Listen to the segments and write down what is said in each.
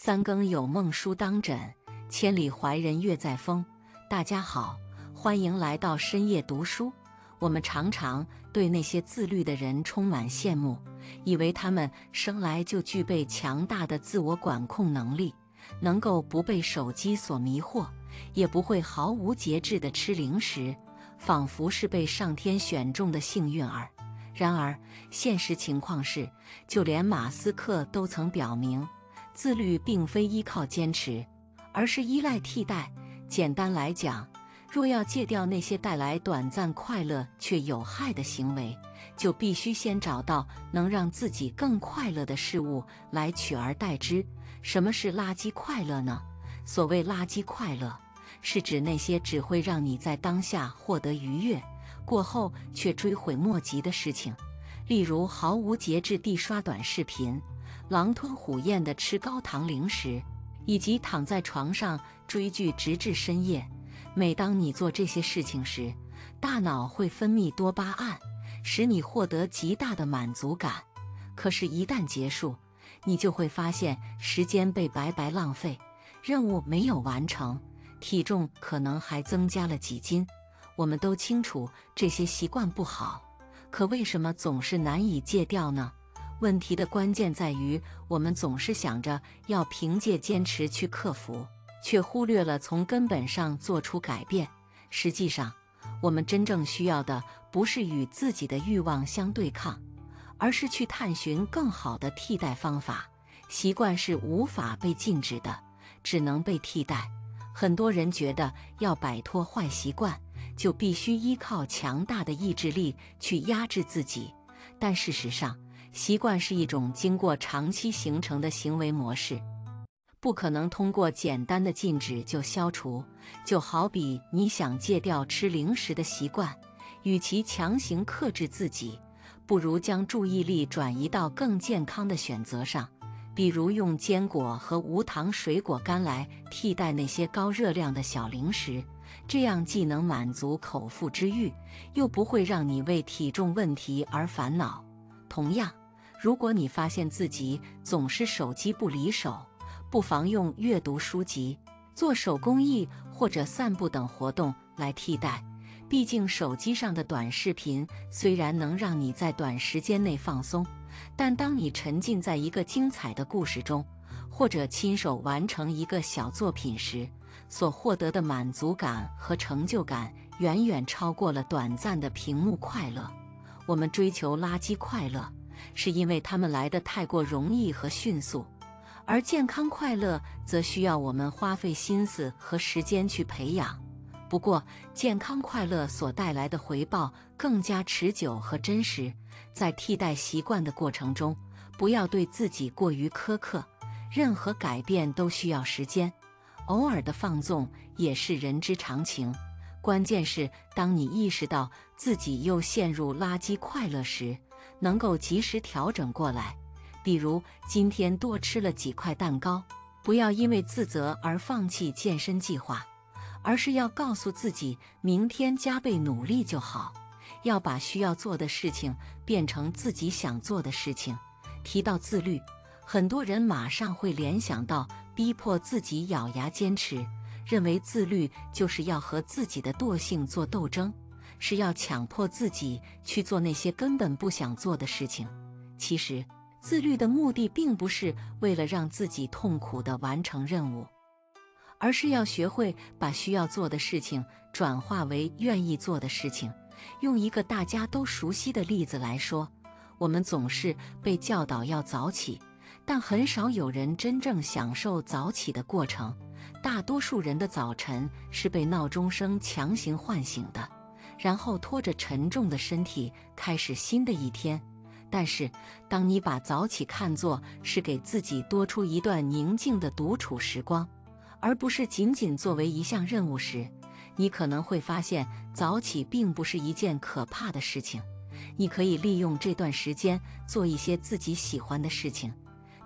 三更有梦书当枕，千里怀人月在风。大家好，欢迎来到深夜读书。我们常常对那些自律的人充满羡慕，以为他们生来就具备强大的自我管控能力，能够不被手机所迷惑，也不会毫无节制地吃零食，仿佛是被上天选中的幸运儿。然而，现实情况是，就连马斯克都曾表明。自律并非依靠坚持，而是依赖替代。简单来讲，若要戒掉那些带来短暂快乐却有害的行为，就必须先找到能让自己更快乐的事物来取而代之。什么是垃圾快乐呢？所谓垃圾快乐，是指那些只会让你在当下获得愉悦，过后却追悔莫及的事情。例如，毫无节制地刷短视频。狼吞虎咽地吃高糖零食，以及躺在床上追剧直至深夜。每当你做这些事情时，大脑会分泌多巴胺，使你获得极大的满足感。可是，一旦结束，你就会发现时间被白白浪费，任务没有完成，体重可能还增加了几斤。我们都清楚这些习惯不好，可为什么总是难以戒掉呢？问题的关键在于，我们总是想着要凭借坚持去克服，却忽略了从根本上做出改变。实际上，我们真正需要的不是与自己的欲望相对抗，而是去探寻更好的替代方法。习惯是无法被禁止的，只能被替代。很多人觉得要摆脱坏习惯，就必须依靠强大的意志力去压制自己，但事实上，习惯是一种经过长期形成的行为模式，不可能通过简单的禁止就消除。就好比你想戒掉吃零食的习惯，与其强行克制自己，不如将注意力转移到更健康的选择上，比如用坚果和无糖水果干来替代那些高热量的小零食。这样既能满足口腹之欲，又不会让你为体重问题而烦恼。同样，如果你发现自己总是手机不离手，不妨用阅读书籍、做手工艺或者散步等活动来替代。毕竟，手机上的短视频虽然能让你在短时间内放松，但当你沉浸在一个精彩的故事中，或者亲手完成一个小作品时，所获得的满足感和成就感远远超过了短暂的屏幕快乐。我们追求垃圾快乐，是因为它们来得太过容易和迅速；而健康快乐则需要我们花费心思和时间去培养。不过，健康快乐所带来的回报更加持久和真实。在替代习惯的过程中，不要对自己过于苛刻。任何改变都需要时间，偶尔的放纵也是人之常情。关键是，当你意识到自己又陷入垃圾快乐时，能够及时调整过来。比如，今天多吃了几块蛋糕，不要因为自责而放弃健身计划，而是要告诉自己，明天加倍努力就好。要把需要做的事情变成自己想做的事情。提到自律，很多人马上会联想到逼迫自己咬牙坚持。认为自律就是要和自己的惰性做斗争，是要强迫自己去做那些根本不想做的事情。其实，自律的目的并不是为了让自己痛苦地完成任务，而是要学会把需要做的事情转化为愿意做的事情。用一个大家都熟悉的例子来说，我们总是被教导要早起，但很少有人真正享受早起的过程。大多数人的早晨是被闹钟声强行唤醒的，然后拖着沉重的身体开始新的一天。但是，当你把早起看作是给自己多出一段宁静的独处时光，而不是仅仅作为一项任务时，你可能会发现早起并不是一件可怕的事情。你可以利用这段时间做一些自己喜欢的事情。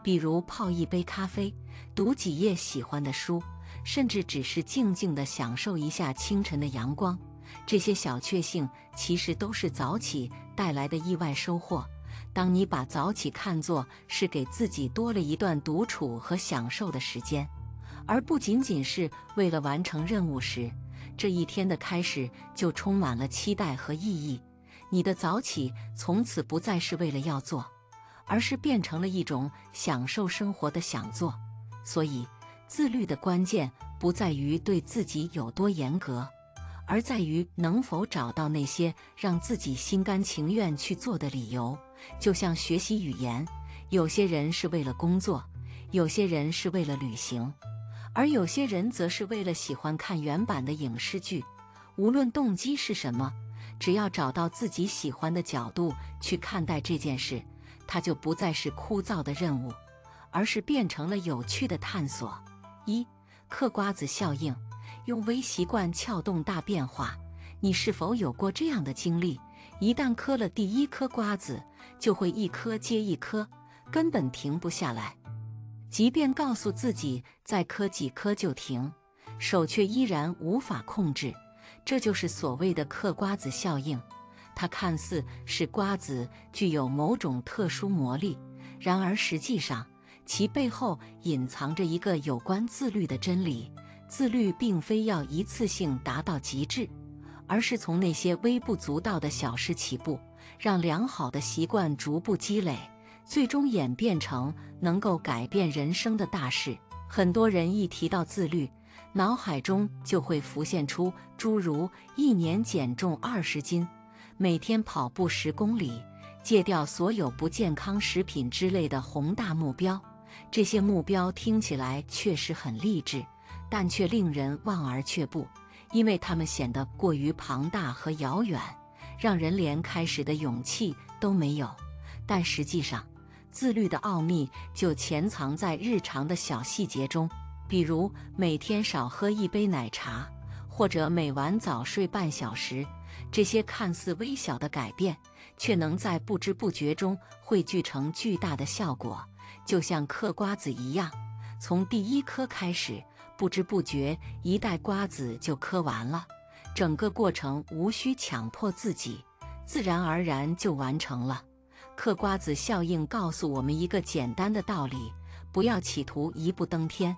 比如泡一杯咖啡，读几页喜欢的书，甚至只是静静地享受一下清晨的阳光。这些小确幸其实都是早起带来的意外收获。当你把早起看作是给自己多了一段独处和享受的时间，而不仅仅是为了完成任务时，这一天的开始就充满了期待和意义。你的早起从此不再是为了要做，而是变成了一种享受生活的想做。所以，自律的关键不在于对自己有多严格，而在于能否找到那些让自己心甘情愿去做的理由。就像学习语言，有些人是为了工作，有些人是为了旅行，而有些人则是为了喜欢看原版的影视剧。无论动机是什么，只要找到自己喜欢的角度去看待这件事，它就不再是枯燥的任务，而是变成了有趣的探索。一嗑瓜子效应，用微习惯撬动大变化。你是否有过这样的经历？一旦嗑了第一颗瓜子，就会一颗接一颗，根本停不下来。即便告诉自己再嗑几颗就停，手却依然无法控制。这就是所谓的嗑瓜子效应。它看似是瓜子具有某种特殊魔力，然而实际上其背后隐藏着一个有关自律的真理：自律并非要一次性达到极致。而是从那些微不足道的小事起步，让良好的习惯逐步积累，最终演变成能够改变人生的大事。很多人一提到自律，脑海中就会浮现出诸如一年减重二十斤、每天跑步十公里、戒掉所有不健康食品之类的宏大目标。这些目标听起来确实很励志，但却令人望而却步。因为他们显得过于庞大和遥远，让人连开始的勇气都没有。但实际上，自律的奥秘就潜藏在日常的小细节中，比如每天少喝一杯奶茶，或者每晚早睡半小时。这些看似微小的改变，却能在不知不觉中汇聚成巨大的效果，就像嗑瓜子一样，从第一颗开始。不知不觉，一袋瓜子就嗑完了。整个过程无需强迫自己，自然而然就完成了。嗑瓜子效应告诉我们一个简单的道理：不要企图一步登天，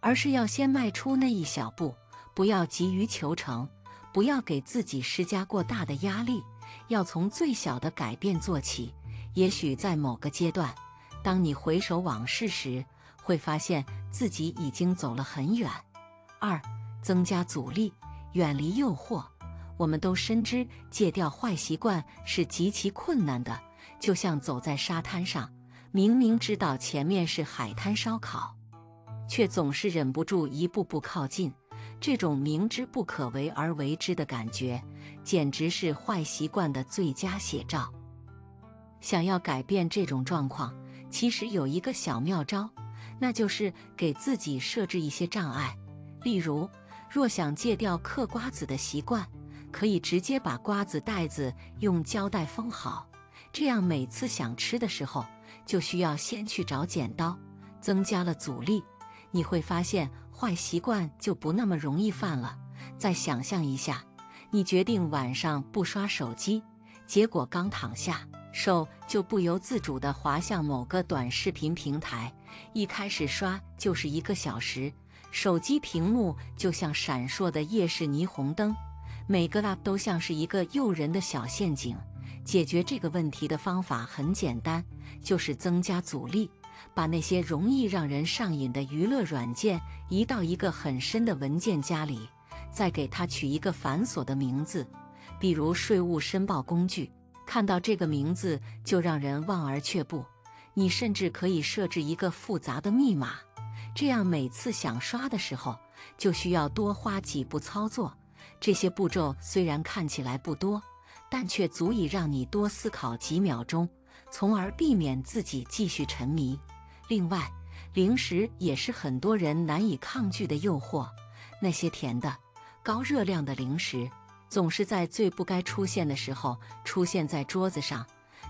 而是要先迈出那一小步。不要急于求成，不要给自己施加过大的压力，要从最小的改变做起。也许在某个阶段，当你回首往事时，会发现自己已经走了很远。二、增加阻力，远离诱惑。我们都深知戒掉坏习惯是极其困难的，就像走在沙滩上，明明知道前面是海滩烧烤，却总是忍不住一步步靠近。这种明知不可为而为之的感觉，简直是坏习惯的最佳写照。想要改变这种状况，其实有一个小妙招。那就是给自己设置一些障碍，例如，若想戒掉嗑瓜子的习惯，可以直接把瓜子袋子用胶带封好，这样每次想吃的时候，就需要先去找剪刀，增加了阻力。你会发现坏习惯就不那么容易犯了。再想象一下，你决定晚上不刷手机，结果刚躺下。手就不由自主地滑向某个短视频平台，一开始刷就是一个小时，手机屏幕就像闪烁的夜视霓虹灯，每个 app 都像是一个诱人的小陷阱。解决这个问题的方法很简单，就是增加阻力，把那些容易让人上瘾的娱乐软件移到一个很深的文件夹里，再给它取一个繁琐的名字，比如税务申报工具。看到这个名字就让人望而却步，你甚至可以设置一个复杂的密码，这样每次想刷的时候就需要多花几步操作。这些步骤虽然看起来不多，但却足以让你多思考几秒钟，从而避免自己继续沉迷。另外，零食也是很多人难以抗拒的诱惑，那些甜的、高热量的零食。总是在最不该出现的时候出现在桌子上，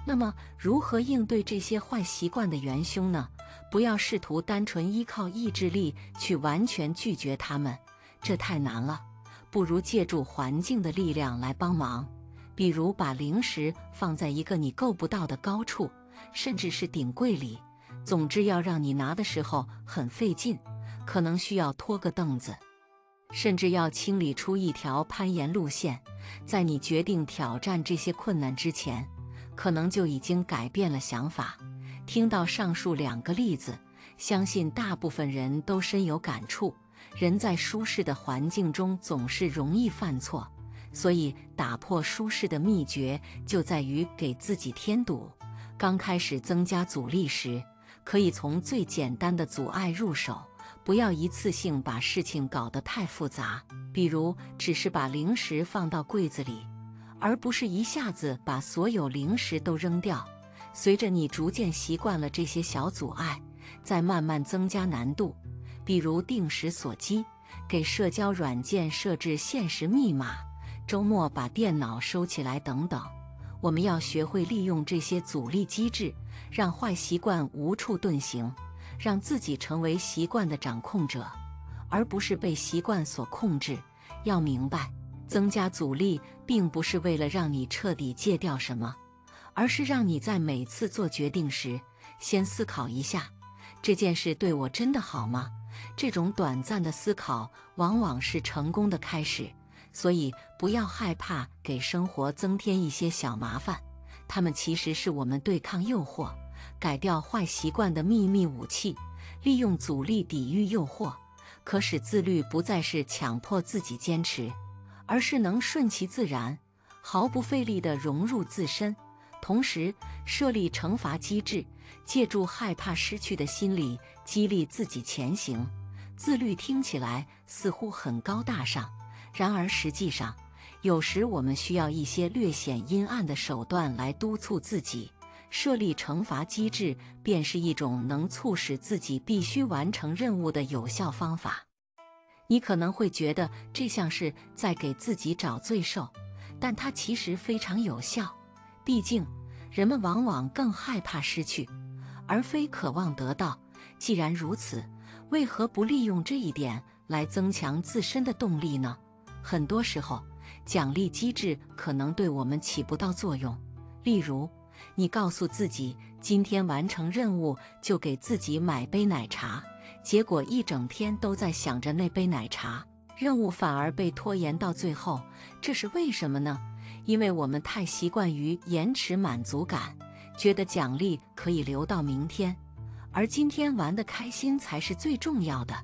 那么如何应对这些坏习惯的元凶呢？不要试图单纯依靠意志力去完全拒绝它们，这太难了。不如借助环境的力量来帮忙，比如把零食放在一个你够不到的高处，甚至是顶柜里。总之，要让你拿的时候很费劲，可能需要拖个凳子，甚至要清理出一条攀岩路线。在你决定挑战这些困难之前，可能就已经改变了想法。听到上述两个例子，相信大部分人都深有感触。人在舒适的环境中总是容易犯错，所以打破舒适的秘诀就在于给自己添堵。刚开始增加阻力时，可以从最简单的阻碍入手，不要一次性把事情搞得太复杂。比如，只是把零食放到柜子里，而不是一下子把所有零食都扔掉。随着你逐渐习惯了这些小阻碍，再慢慢增加难度。比如定时锁机，给社交软件设置限时密码，周末把电脑收起来等等。我们要学会利用这些阻力机制，让坏习惯无处遁形，让自己成为习惯的掌控者，而不是被习惯所控制。要明白，增加阻力并不是为了让你彻底戒掉什么，而是让你在每次做决定时，先思考一下，这件事对我真的好吗？这种短暂的思考往往是成功的开始，所以不要害怕给生活增添一些小麻烦，它们其实是我们对抗诱惑、改掉坏习惯的秘密武器。利用阻力抵御诱惑，可使自律不再是强迫自己坚持，而是能顺其自然、毫不费力地融入自身。同时，设立惩罚机制，借助害怕失去的心理激励自己前行。自律听起来似乎很高大上，然而实际上，有时我们需要一些略显阴暗的手段来督促自己。设立惩罚机制便是一种能促使自己必须完成任务的有效方法。你可能会觉得这像是在给自己找罪受，但它其实非常有效。毕竟，人们往往更害怕失去，而非渴望得到。既然如此，为何不利用这一点来增强自身的动力呢？很多时候，奖励机制可能对我们起不到作用。例如，你告诉自己今天完成任务就给自己买杯奶茶，结果一整天都在想着那杯奶茶，任务反而被拖延到最后。这是为什么呢？因为我们太习惯于延迟满足感，觉得奖励可以留到明天，而今天玩得开心才是最重要的。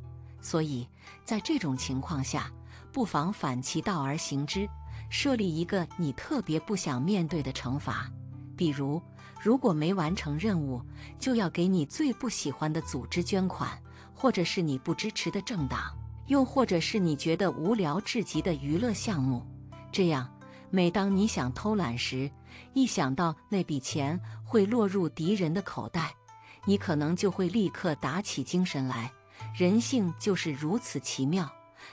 所以在这种情况下，不妨反其道而行之，设立一个你特别不想面对的惩罚。比如，如果没完成任务，就要给你最不喜欢的组织捐款，或者是你不支持的政党，又或者是你觉得无聊至极的娱乐项目，这样。每当你想偷懒时，一想到那笔钱会落入敌人的口袋，你可能就会立刻打起精神来。人性就是如此奇妙，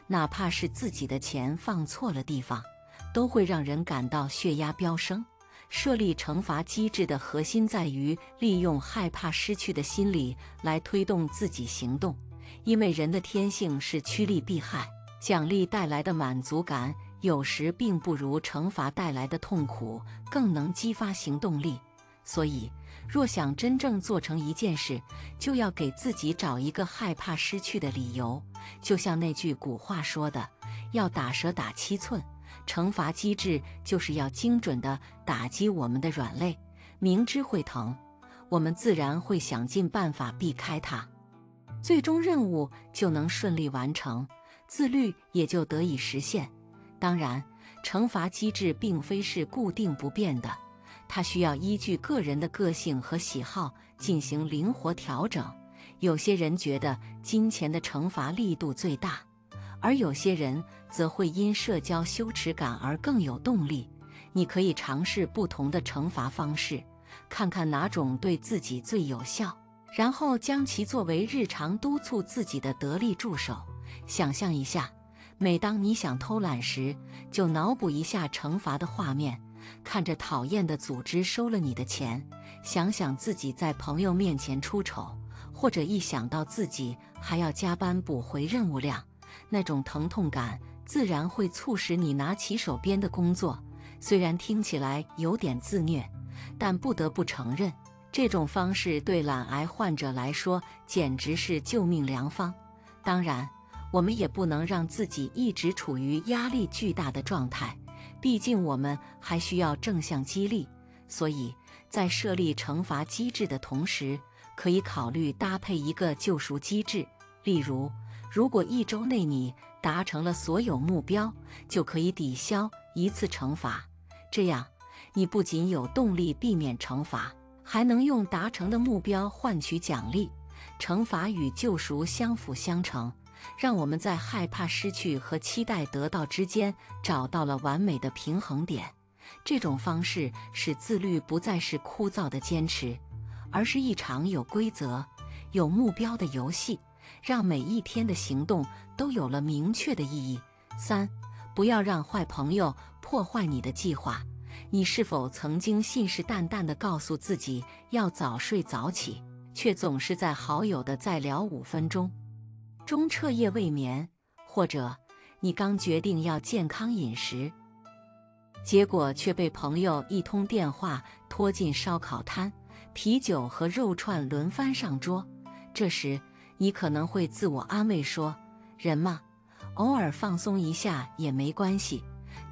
哪怕是自己的钱放错了地方，都会让人感到血压飙升。设立惩罚机制的核心在于利用害怕失去的心理来推动自己行动，因为人的天性是趋利避害，奖励带来的满足感。有时并不如惩罚带来的痛苦更能激发行动力，所以若想真正做成一件事，就要给自己找一个害怕失去的理由。就像那句古话说的：“要打蛇打七寸。”惩罚机制就是要精准地打击我们的软肋，明知会疼，我们自然会想尽办法避开它，最终任务就能顺利完成，自律也就得以实现。当然，惩罚机制并非是固定不变的，它需要依据个人的个性和喜好进行灵活调整。有些人觉得金钱的惩罚力度最大，而有些人则会因社交羞耻感而更有动力。你可以尝试不同的惩罚方式，看看哪种对自己最有效，然后将其作为日常督促自己的得力助手。想象一下。每当你想偷懒时，就脑补一下惩罚的画面，看着讨厌的组织收了你的钱，想想自己在朋友面前出丑，或者一想到自己还要加班补回任务量，那种疼痛感自然会促使你拿起手边的工作。虽然听起来有点自虐，但不得不承认，这种方式对懒癌患者来说简直是救命良方。当然，我们也不能让自己一直处于压力巨大的状态，毕竟我们还需要正向激励。所以在设立惩罚机制的同时，可以考虑搭配一个救赎机制。例如，如果一周内你达成了所有目标，就可以抵消一次惩罚。这样，你不仅有动力避免惩罚。还能用达成的目标换取奖励，惩罚与救赎相辅相成，让我们在害怕失去和期待得到之间找到了完美的平衡点。这种方式使自律不再是枯燥的坚持，而是一场有规则、有目标的游戏，让每一天的行动都有了明确的意义。三，不要让坏朋友破坏你的计划。你是否曾经信誓旦旦地告诉自己要早睡早起，却总是在好友的再聊五分钟中彻夜未眠？或者你刚决定要健康饮食，结果却被朋友一通电话拖进烧烤摊，啤酒和肉串轮番上桌？这时你可能会自我安慰说：“人嘛，偶尔放松一下也没关系。”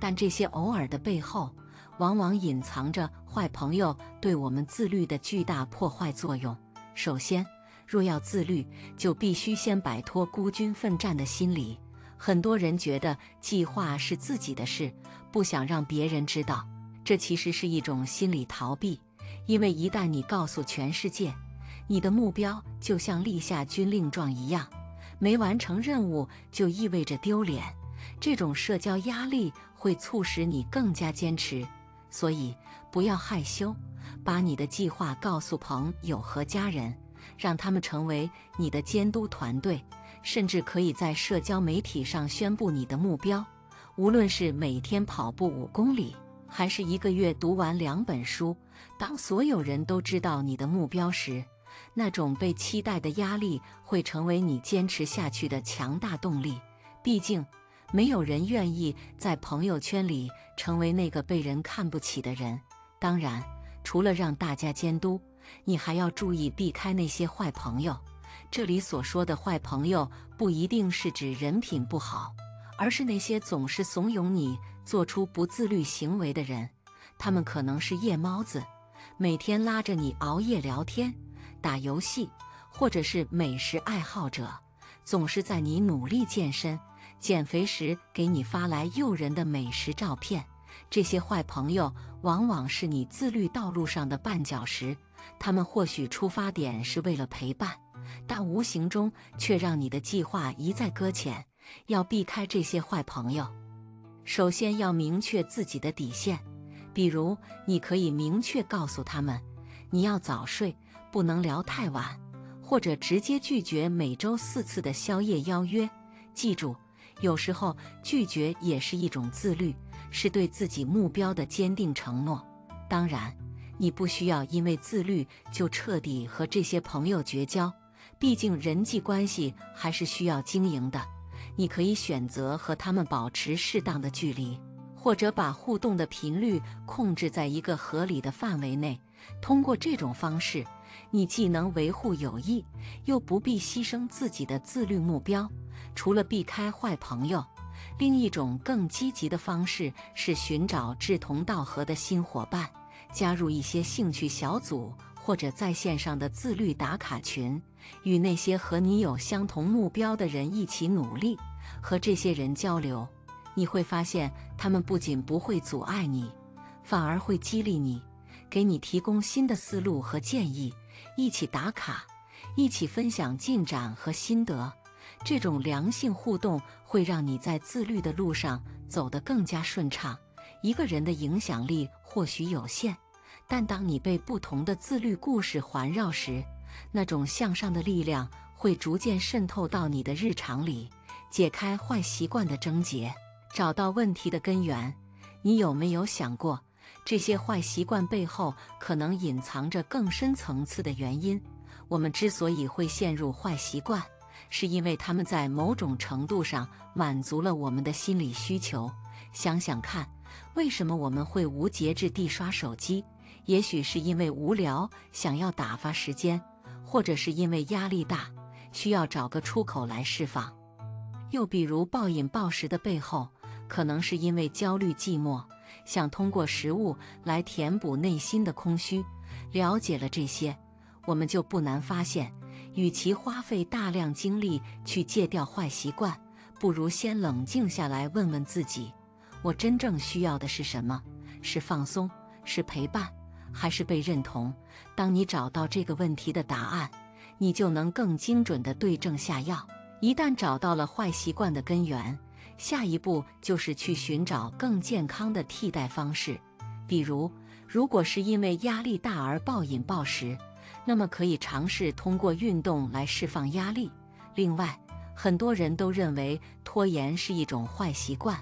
但这些偶尔的背后，往往隐藏着坏朋友对我们自律的巨大破坏作用。首先，若要自律，就必须先摆脱孤军奋战的心理。很多人觉得计划是自己的事，不想让别人知道，这其实是一种心理逃避。因为一旦你告诉全世界，你的目标就像立下军令状一样，没完成任务就意味着丢脸，这种社交压力会促使你更加坚持。所以，不要害羞，把你的计划告诉朋友和家人，让他们成为你的监督团队。甚至可以在社交媒体上宣布你的目标，无论是每天跑步五公里，还是一个月读完两本书。当所有人都知道你的目标时，那种被期待的压力会成为你坚持下去的强大动力。毕竟。没有人愿意在朋友圈里成为那个被人看不起的人。当然，除了让大家监督，你还要注意避开那些坏朋友。这里所说的坏朋友，不一定是指人品不好，而是那些总是怂恿你做出不自律行为的人。他们可能是夜猫子，每天拉着你熬夜聊天、打游戏，或者是美食爱好者，总是在你努力健身。减肥时给你发来诱人的美食照片，这些坏朋友往往是你自律道路上的绊脚石。他们或许出发点是为了陪伴，但无形中却让你的计划一再搁浅。要避开这些坏朋友，首先要明确自己的底线。比如，你可以明确告诉他们，你要早睡，不能聊太晚，或者直接拒绝每周四次的宵夜邀约。记住。有时候拒绝也是一种自律，是对自己目标的坚定承诺。当然，你不需要因为自律就彻底和这些朋友绝交，毕竟人际关系还是需要经营的。你可以选择和他们保持适当的距离，或者把互动的频率控制在一个合理的范围内。通过这种方式，你既能维护友谊，又不必牺牲自己的自律目标。除了避开坏朋友，另一种更积极的方式是寻找志同道合的新伙伴，加入一些兴趣小组或者在线上的自律打卡群，与那些和你有相同目标的人一起努力。和这些人交流，你会发现他们不仅不会阻碍你，反而会激励你，给你提供新的思路和建议。一起打卡，一起分享进展和心得。这种良性互动会让你在自律的路上走得更加顺畅。一个人的影响力或许有限，但当你被不同的自律故事环绕时，那种向上的力量会逐渐渗透到你的日常里，解开坏习惯的症结，找到问题的根源。你有没有想过，这些坏习惯背后可能隐藏着更深层次的原因？我们之所以会陷入坏习惯，是因为他们在某种程度上满足了我们的心理需求。想想看，为什么我们会无节制地刷手机？也许是因为无聊，想要打发时间，或者是因为压力大，需要找个出口来释放。又比如暴饮暴食的背后，可能是因为焦虑、寂寞，想通过食物来填补内心的空虚。了解了这些，我们就不难发现，与其花费大量精力去戒掉坏习惯，不如先冷静下来，问问自己：我真正需要的是什么？是放松？是陪伴？还是被认同？当你找到这个问题的答案，你就能更精准地对症下药。一旦找到了坏习惯的根源，下一步就是去寻找更健康的替代方式。比如，如果是因为压力大而暴饮暴食，那么可以尝试通过运动来释放压力。另外，很多人都认为拖延是一种坏习惯，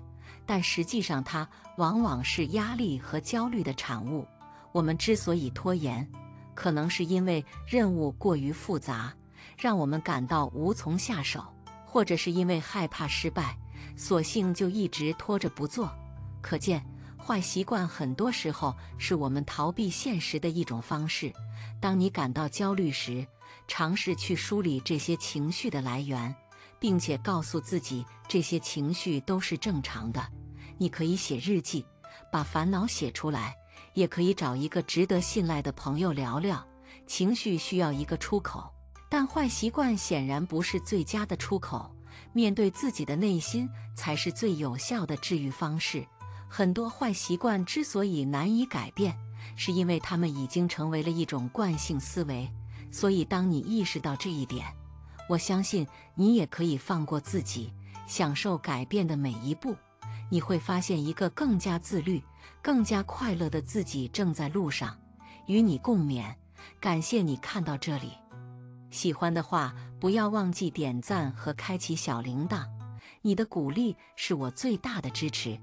但实际上它往往是压力和焦虑的产物。我们之所以拖延，可能是因为任务过于复杂。让我们感到无从下手，或者是因为害怕失败，索性就一直拖着不做。可见，坏习惯很多时候是我们逃避现实的一种方式。当你感到焦虑时，尝试去梳理这些情绪的来源，并且告诉自己这些情绪都是正常的。你可以写日记，把烦恼写出来，也可以找一个值得信赖的朋友聊聊。情绪需要一个出口。但坏习惯显然不是最佳的出口，面对自己的内心才是最有效的治愈方式。很多坏习惯之所以难以改变，是因为他们已经成为了一种惯性思维。所以，当你意识到这一点，我相信你也可以放过自己，享受改变的每一步。你会发现，一个更加自律、更加快乐的自己正在路上，与你共勉。感谢你看到这里。喜欢的话，不要忘记点赞和开启小铃铛，你的鼓励是我最大的支持。